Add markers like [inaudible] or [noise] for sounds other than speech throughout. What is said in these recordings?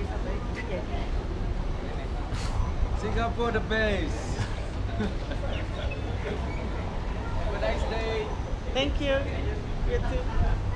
país a país. Singapore the base. Have a nice day. Thank you. You too.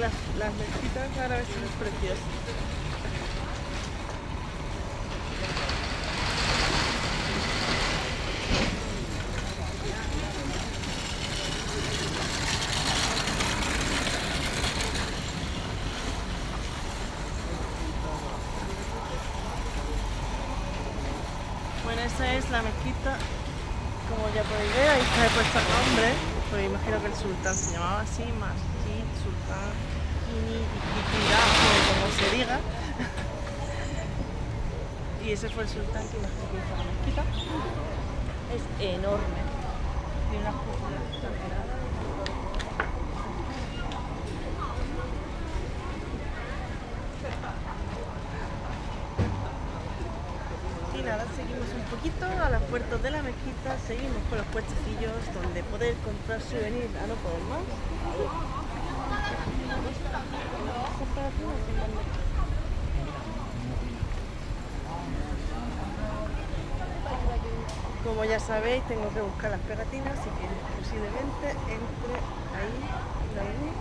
Las, mezquitas árabes son preciosas. Bueno, esa es la mezquita, como ya podéis ver, ahí está puesto el nombre, pues imagino que el sultán se llamaba así, Masjid Sultán Ini Iqtidá, o como se diga. [laughs] y ese fue el sultán que hizo la mezquita. Es enorme, tiene cúpulas exageradas. Y nada, seguimos un poquito a las puertas de la mezquita, seguimos con los puestecillos donde poder comprar souvenirs a no poder más. ¿Son para ti o son para mí? Como ya sabéis, tengo que buscar las pegatinas, así que posiblemente entre ahí y uni.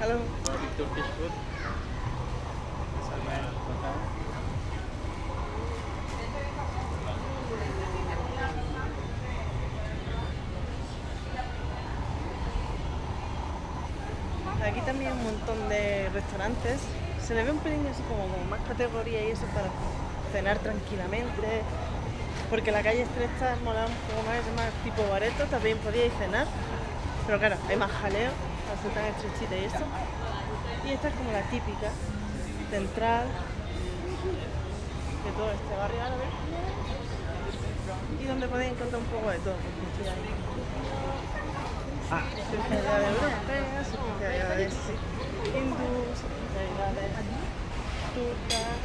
Hello. Hello. Un montón de restaurantes. Se le ve un pelín así como más categoría y eso para cenar tranquilamente. Porque la calle estrecha mola un poco más, es más tipo bareto, también podíais cenar. Pero claro, hay más jaleo, al ser tan estrechita y eso. Y esta es como la típica, central de todo este barrio árabe. Y donde podéis encontrar un poco de todo. Especialidades turcas.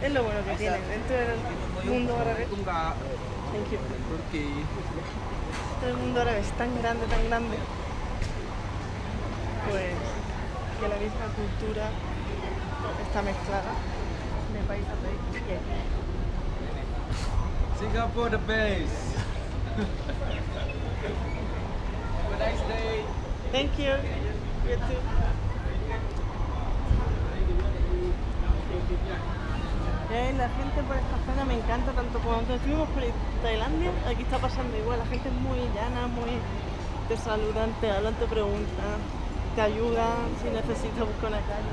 Es lo bueno que tiene dentro del mundo árabe. Thank you. Turkey. Todo el mundo árabe es tan grande, tan grande, pues que la misma cultura está mezclada de país a país. Singapore the base. [laughs] Have a nice day. Thank you. You too. Eh, la gente por esta zona me encanta tanto como cuando estuvimos por Tailandia, aquí está pasando igual, la gente es muy llana, muy te saludan, te hablan, te preguntan, te ayudan si necesitas buscar una calle,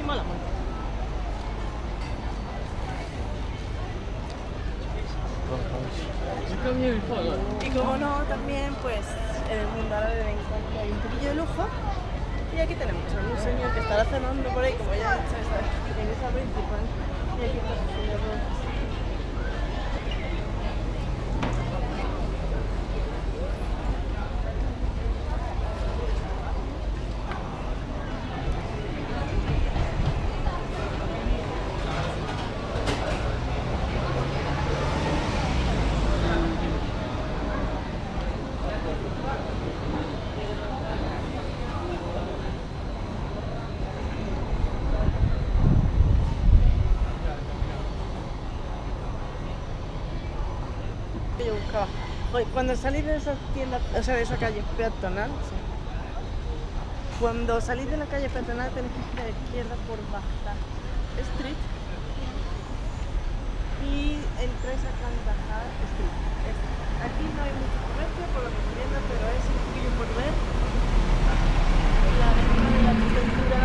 y mola mucho. Y como no, también pues en el mundo árabe de vez en cuando hay un poquillo de lujo. Y aquí tenemos a un señor que estará cenando por ahí, como ya he Cuando salís de esa tienda, o sea, de esa calle peatonal, sí. cuando salís de la calle peatonal tenéis que girar a la izquierda por Baghdad Street y entráis a Kandahar Street. Aquí no hay mucho comercio, por lo que estoy viendo, pero es un poquillo por ver la mezcla de arquitectura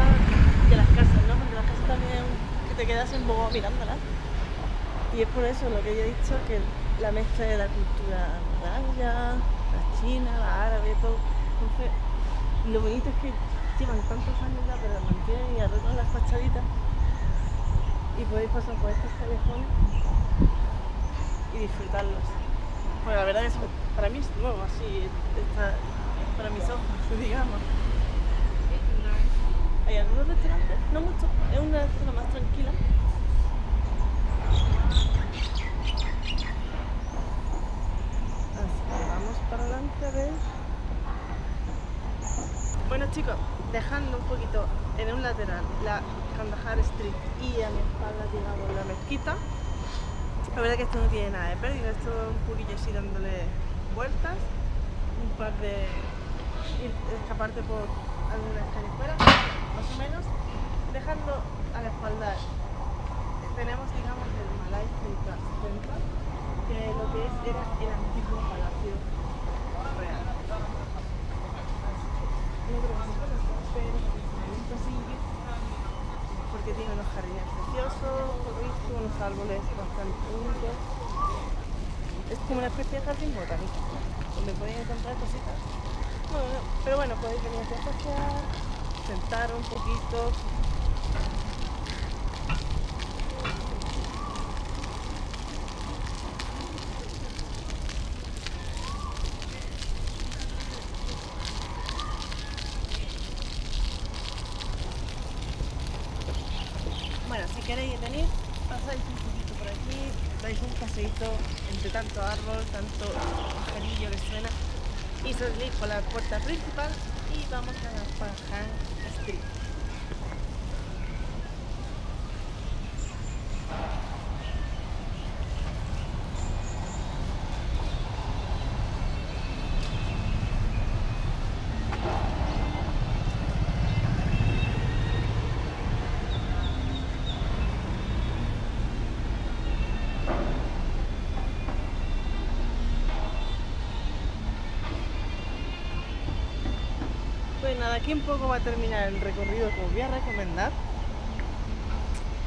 de las casas, ¿no? Porque las casas también te quedas en bobo mirándolas. Y es por eso lo que yo he dicho, que la mezcla de la cultura maya, la china, la árabe, todo. Entonces, lo bonito es que llevan tantos años ya, pero mantienen y arreglan las fachaditas. Y podéis pasar por estos callejones y disfrutarlos. Pues la verdad que eso para mí es nuevo, así, está para mis ojos, [laughs] digamos. ¿Hay algunos restaurantes? No mucho, es una zona más tranquila. Así que vamos para adelante a ver. Bueno chicos, dejando un poquito en un lateral la Kandahar Street y a mi espalda digamos la mezquita. La verdad que esto no tiene nada de pérdida, esto un poquillo así dándole vueltas, un par de escaparte por algunas callejuelas, más o menos, dejando a la espalda tenemos digamos el Malay Central, que lo que es era el antiguo palacio real. Pasillo porque tiene unos jardines preciosos, visto, unos árboles bastante únicos. Es como una especie de jardín botánico, donde podéis encontrar cositas. Pero bueno, podéis venir a pasear, sentar un poquito. Bueno, si queréis venir, pasáis un poquito por aquí, dais un paseíto entre tanto árbol, tanto pajarillo que suena y salís por la puerta principal y vamos a la Farhan Street. Pues nada, aquí un poco va a terminar el recorrido que os voy a recomendar.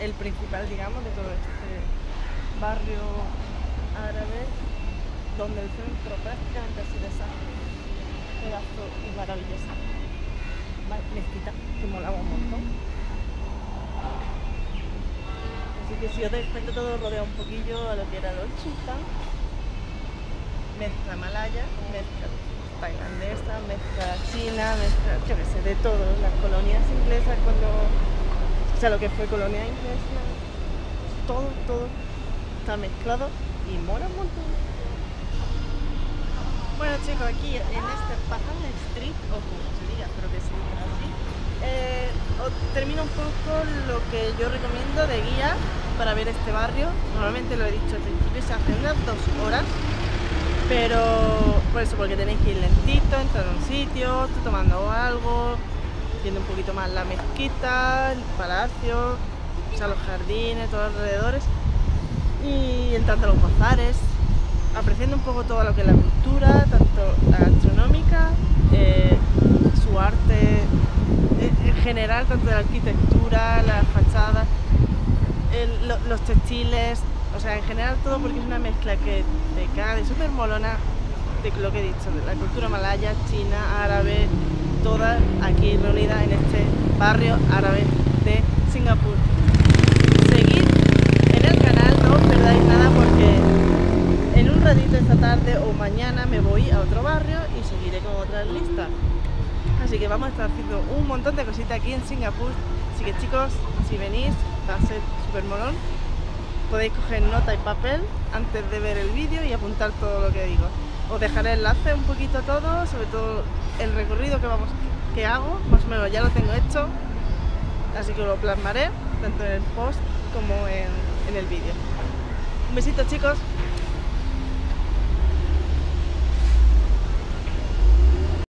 El principal, digamos, de todo este barrio árabe, donde el centro prácticamente ha sido esa pedazo y maravillosa ma- mezquita que molaba un montón. Así que si os dais cuenta todo rodea un poquillo a lo que era el sultán, mezcla malaya, mezcla tailandesa, mezcla china, mezcla, yo qué sé, de todo. Las colonias inglesas cuando, o sea, lo que fue colonia inglesa, todo, todo está mezclado y mola un montón. Bueno chicos, aquí en este Pajan Street, o como se espero que se diga así, eh, termino un poco lo que yo recomiendo de guía para ver este barrio. Normalmente lo he dicho al principio, se hace unas dos horas pero por eso, porque tenéis que ir lentito, entrar a un sitio, tomando algo, viendo un poquito más la mezquita, el palacio, o sea, los jardines, todos los alrededores, y entrando a los bazares, apreciando un poco todo lo que es la cultura, tanto la gastronómica, eh, su arte, en- en general, tanto de la arquitectura, las fachadas, los textiles, o sea, en general todo porque es una mezcla que te caga de súper molona de lo que he dicho, de la cultura malaya, china, árabe, toda aquí reunida en este barrio árabe de Singapur. Seguid en el canal, no os perdáis nada porque en un ratito esta tarde o mañana me voy a otro barrio y seguiré con otras listas. Así que vamos a estar haciendo un montón de cositas aquí en Singapur. Así que chicos, si venís, va a ser súper molón. Podéis coger nota y papel antes de ver el vídeo y apuntar todo lo que digo. Os dejaré enlace un poquito todo, sobre todo el recorrido que vamos que hago, más o menos ya lo tengo hecho. Así que lo plasmaré tanto en el post como en, en el vídeo. Un besito chicos.